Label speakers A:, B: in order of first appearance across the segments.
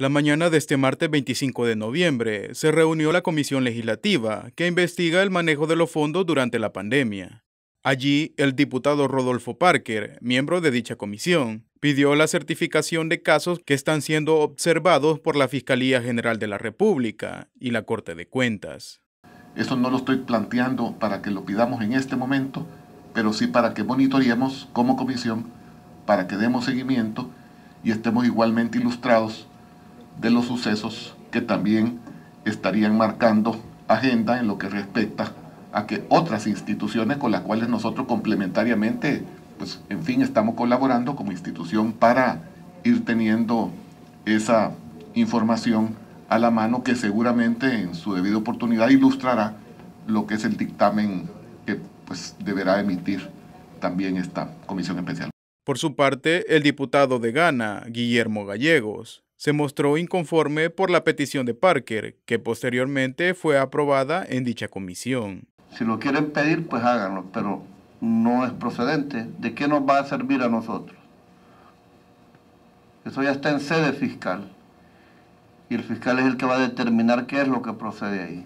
A: La mañana de este martes 25 de noviembre se reunió la Comisión Legislativa que investiga el manejo de los fondos durante la pandemia. Allí, el diputado Rodolfo Parker, miembro de dicha comisión, pidió la certificación de casos que están siendo observados por la Fiscalía General de la República y la Corte de Cuentas.
B: Eso no lo estoy planteando para que lo pidamos en este momento, pero sí para que monitoreemos como comisión, para que demos seguimiento y estemos igualmente ilustrados de los sucesos que también estarían marcando agenda en lo que respecta a que otras instituciones con las cuales nosotros complementariamente, pues en fin, estamos colaborando como institución para ir teniendo esa información a la mano que seguramente en su debida oportunidad ilustrará lo que es el dictamen que pues deberá emitir también esta comisión especial.
A: Por su parte, el diputado de Ghana, Guillermo Gallegos, se mostró inconforme por la petición de Parker, que posteriormente fue aprobada en dicha comisión.
C: Si lo quieren pedir, pues háganlo, pero no es procedente. ¿De qué nos va a servir a nosotros? Eso ya está en sede fiscal. Y el fiscal es el que va a determinar qué es lo que procede ahí.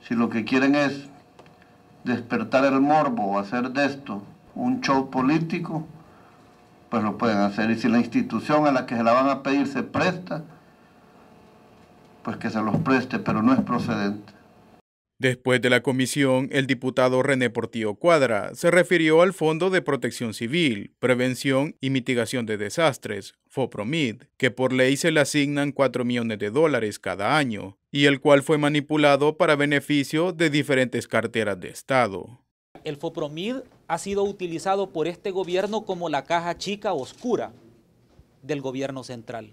C: Si lo que quieren es despertar el morbo o hacer de esto un show político, pues lo pueden hacer. Y si la institución a la que se la van a pedir se presta, pues que se los preste, pero no es procedente.
A: Después de la comisión, el diputado René Portillo Cuadra se refirió al Fondo de Protección Civil, Prevención y Mitigación de Desastres, FOPROMID, que por ley se le asignan 4 millones de dólares cada año, y el cual fue manipulado para beneficio de diferentes carteras de Estado
D: el FOPROMID ha sido utilizado por este gobierno como la caja chica oscura del gobierno central,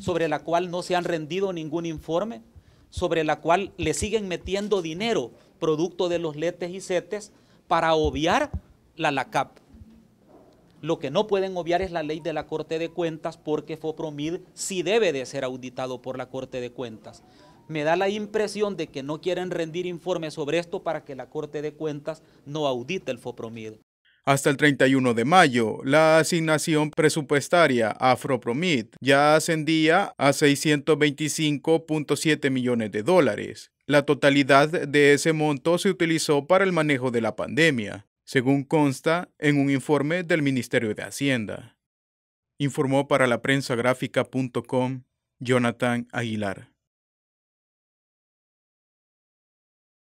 D: sobre la cual no se han rendido ningún informe, sobre la cual le siguen metiendo dinero, producto de los letes y setes, para obviar la LACAP. Lo que no pueden obviar es la ley de la Corte de Cuentas porque FOPROMID sí debe de ser auditado por la Corte de Cuentas me da la impresión de que no quieren rendir informes sobre esto para que la Corte de Cuentas no audite el FOPROMID.
A: Hasta el 31 de mayo, la asignación presupuestaria a FOPROMID ya ascendía a 625.7 millones de dólares. La totalidad de ese monto se utilizó para el manejo de la pandemia, según consta en un informe del Ministerio de Hacienda. Informó para la prensa Jonathan Aguilar.